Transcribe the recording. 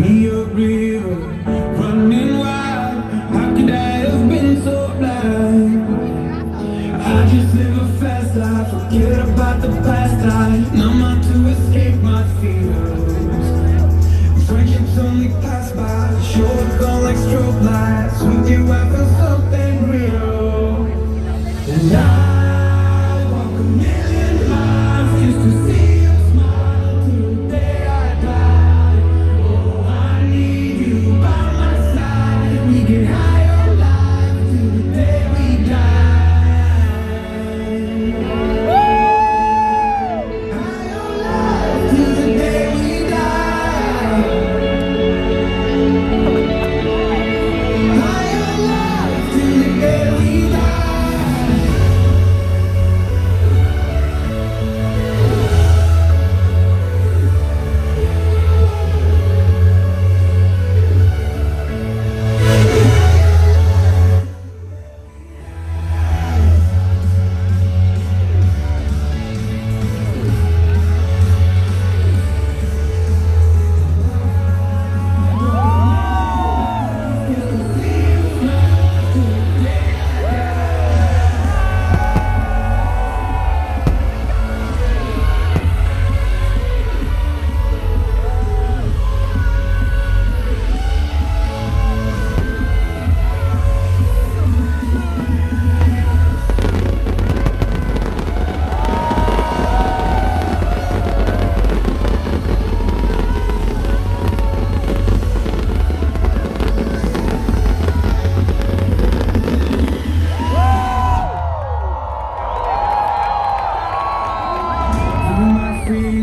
We a river running wild. How could I have been so blind? I just live a fast life, forget about the past. I numb out to escape my fears. Friendships only pass by, short gone like strobe lights. With you, I feel something real. And I free.